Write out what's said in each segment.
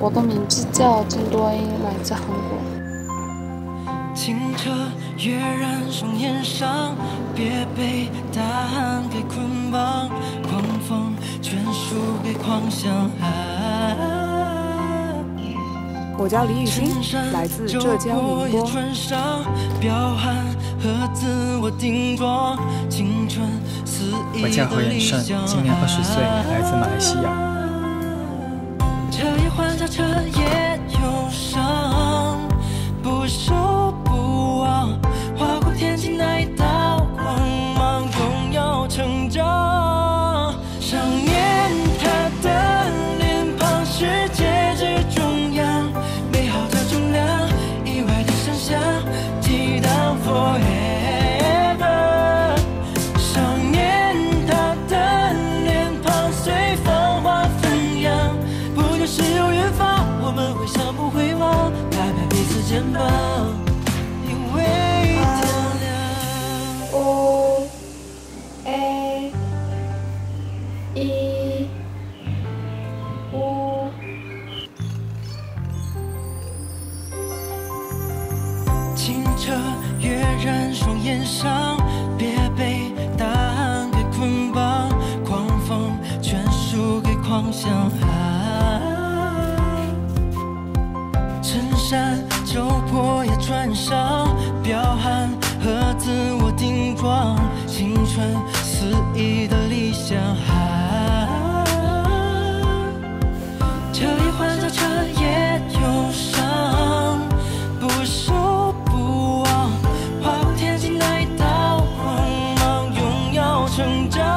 我的名字叫金多英，来自韩国。清澈跃然双眼上，别被大海给捆绑，狂风全输给狂想。我叫李雨欣，来自浙江宁波。我叫何远胜，今年二十岁，来自马来西亚。彻夜，清澈跃然双眼上，就破也穿上，彪悍和自我顶撞，青春肆意的理想。彻夜欢笑，彻夜忧伤，不守不忘，划过天际那一道光芒，荣耀成长。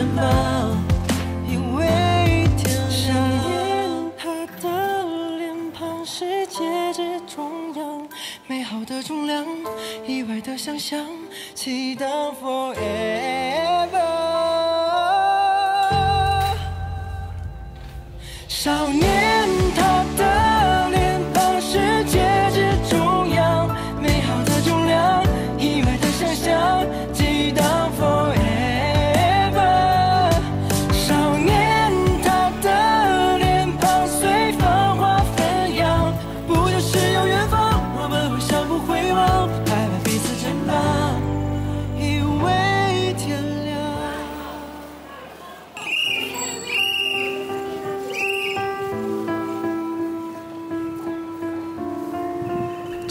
肩膀，因为天亮。想念他的脸庞，是戒指中央，美好的重量，意外的想象，祈祷 forever。少年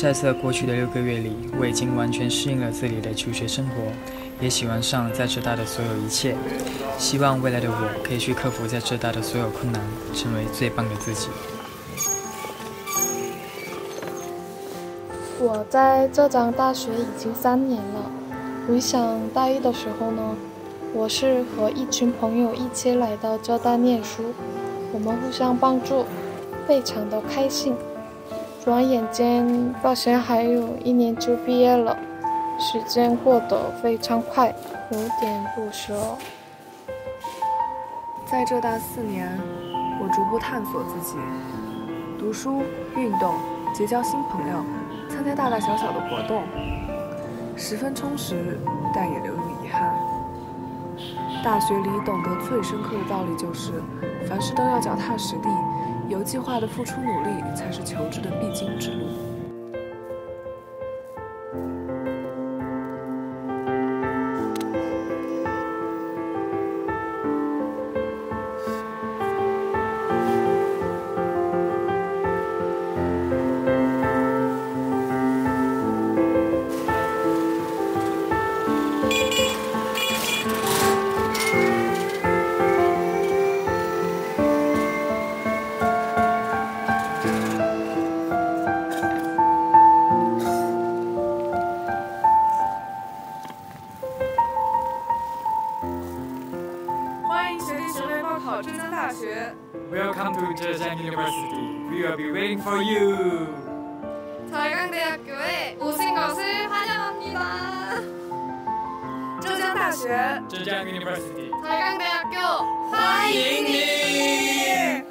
在这过去的六个月里，我已经完全适应了这里的求学生活，也喜欢上在浙大的所有一切。希望未来的我可以去克服在浙大的所有困难，成为最棒的自己。我在浙江大学已经三年了。回想大一的时候呢，我是和一群朋友一起来到浙大念书，我们互相帮助，非常的开心。转眼间大学还有一年就毕业了，时间过得非常快，有点不舍。在浙大四年，我逐步探索自己，读书、运动、结交新朋友，参加大大小小的活动，十分充实，但也留有遗憾。大学里懂得最深刻的道理就是，凡事都要脚踏实地。有计划的付出努力，才是求知的必经之路。学历职位报考浙江大学。Welcome to Zhejiang University. We will be waiting for you. 서강대학교에 오신 것을 환영합니다.浙江大学， Zhejiang University. 서강대학교 欢迎你。